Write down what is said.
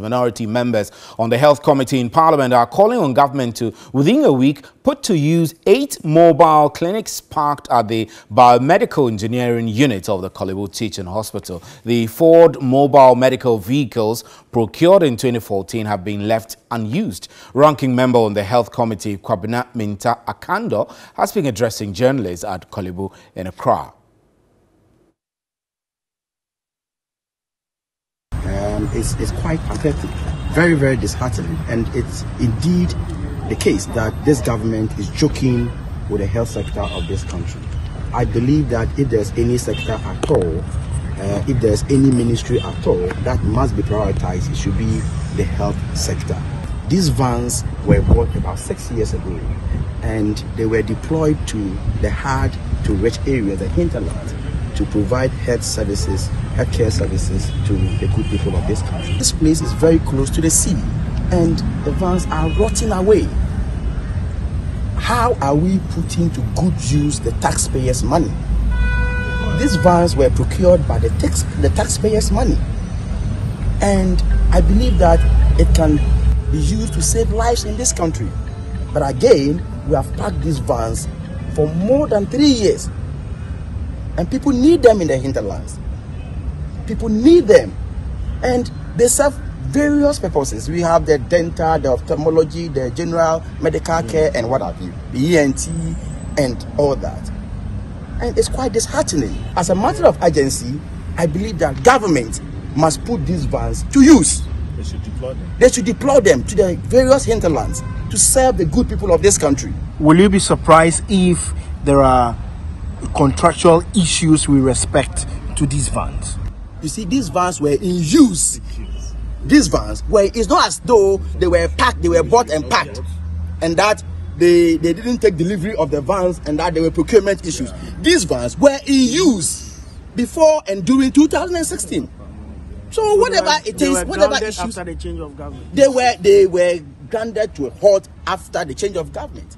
Minority members on the Health Committee in Parliament are calling on government to, within a week, put to use eight mobile clinics parked at the biomedical engineering unit of the Korle Bu Teaching Hospital. The Ford mobile medical vehicles procured in 2014 have been left unused. Ranking member on the Health Committee, Kwabena Mintah Akandoh, has been addressing journalists at Korle Bu in Accra. Um, is, quite pathetic, very, very disheartening. And it's indeed the case that this government is joking with the health sector of this country. I believe that if there's any sector at all, uh, if there's any ministry at all that must be prioritized, it should be the health sector. These vans were bought about six years ago and they were deployed to the hard to reach areas, the hinterland, to provide health services healthcare services to the good people of this country. This place is very close to the sea and the vans are rotting away. How are we putting to good use the taxpayers' money? These vans were procured by the, tax, the taxpayers' money. And I believe that it can be used to save lives in this country. But again, we have parked these vans for more than three years. And people need them in the hinterlands. People need them. And they serve various purposes. We have the dental the ophthalmology the general medical mm. care and what have you. The ent and all that. And it's quite disheartening. As a matter of urgency i believe that government must put these vans to use. They should deploy them. They should deploy them to the various hinterlands to serve the good people of this country. Will you be surprised if there are contractual issues with respect to these vans you see, these vans were in use. These vans were, it's not as though they were packed, they were bought and packed, and that they, they didn't take delivery of the vans and that there were procurement issues. These vans were in use before and during 2016. So, whatever it is, whatever issues after the change of government. They were they were granted to a halt after the change of government.